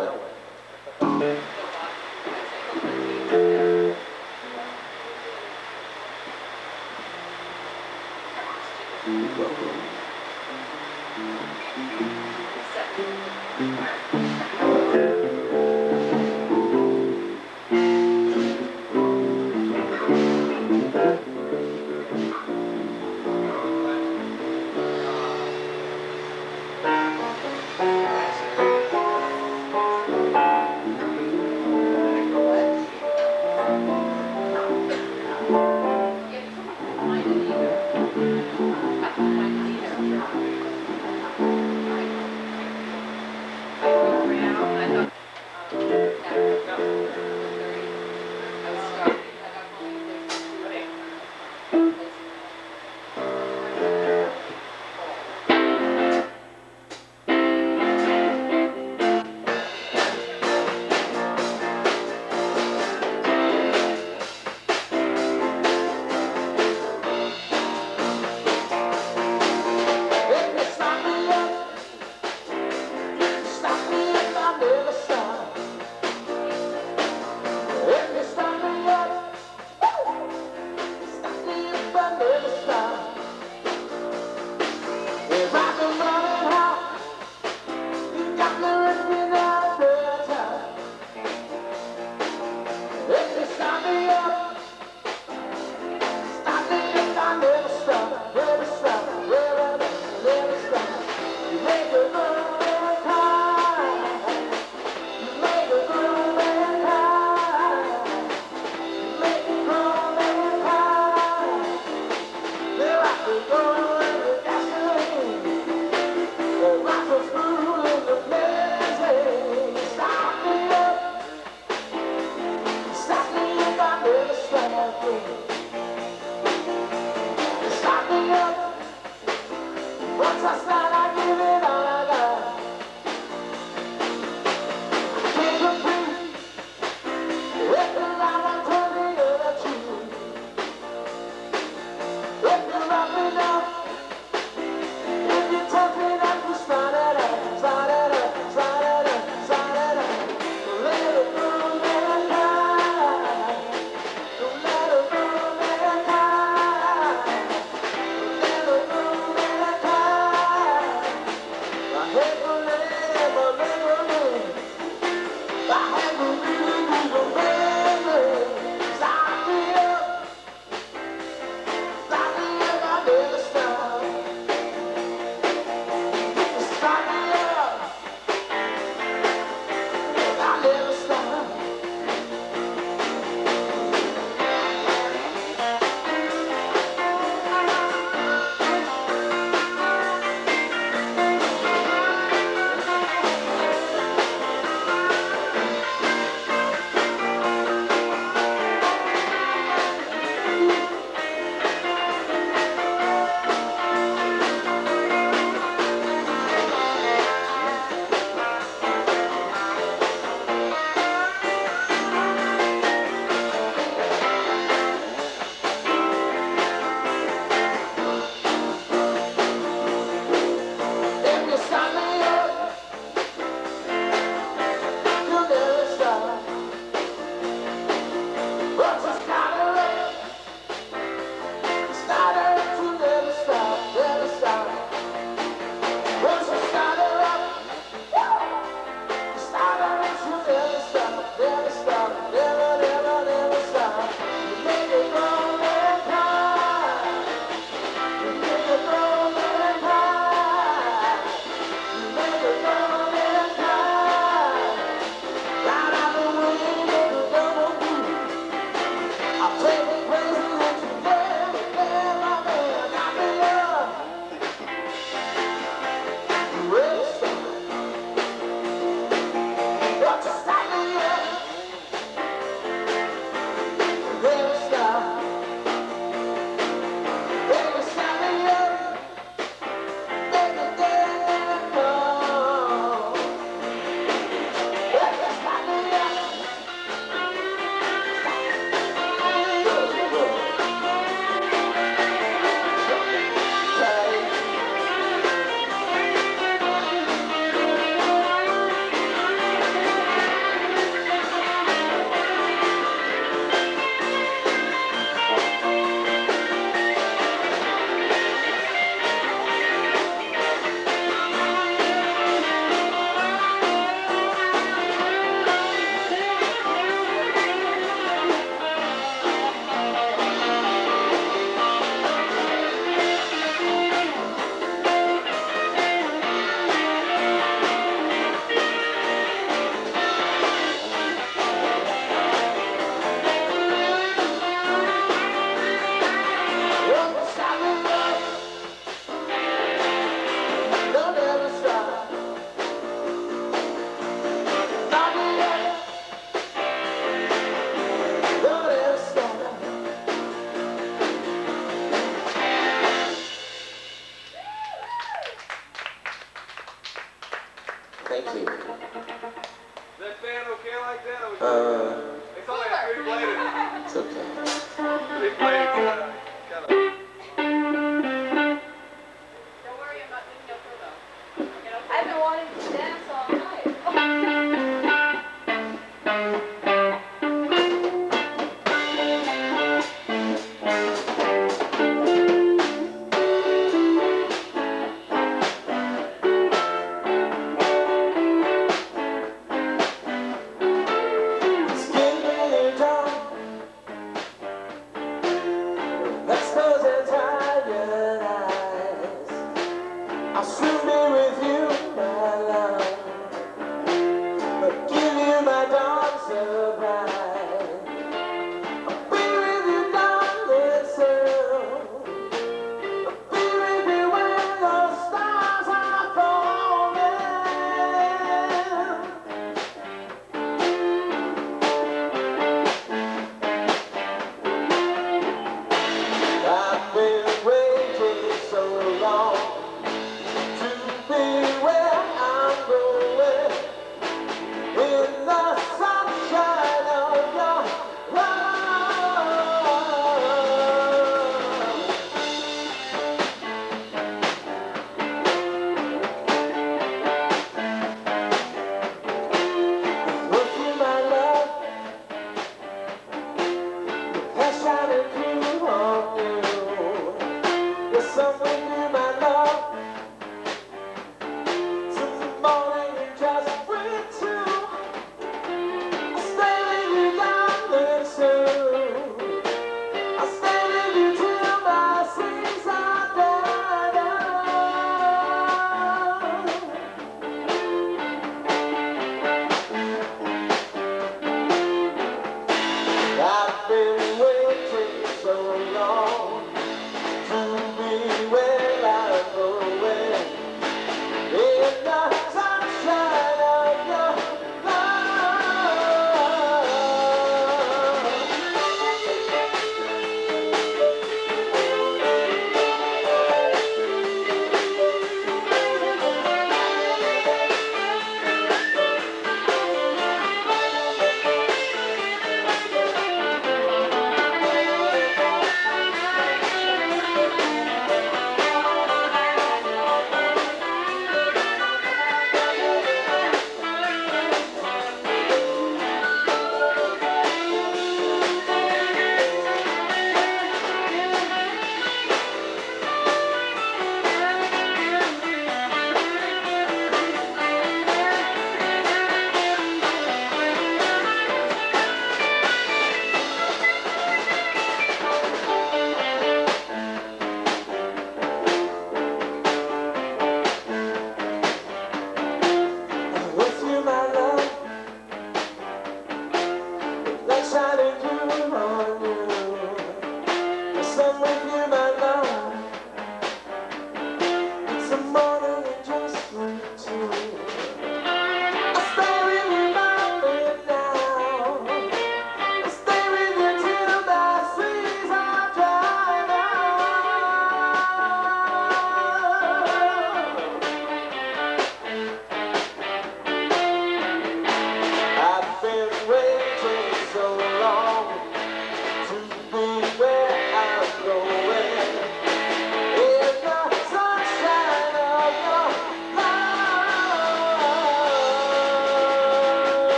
Now